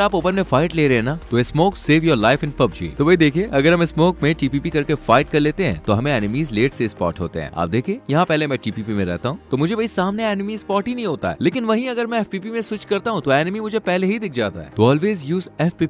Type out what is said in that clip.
आप ओपन में फाइट ले रहे हैं ना तो smoke save your life in PUBG तो वही देखिए अगर हम स्मोक में टीपीपी करके फाइट कर लेते हैं तो हमें एनिमीज लेट से स्पॉट होते हैं आप देखिए यहाँ पहले मैं टीपीपी में रहता हूँ तो मुझे भाई सामने एनिमी स्पॉट ही नहीं होता है लेकिन वही अगर मैं एफपीपी में स्विच करता हूँ तो एनिमी मुझे पहले ही दिख जाता है तो ऑलवेज यूज़ एफ़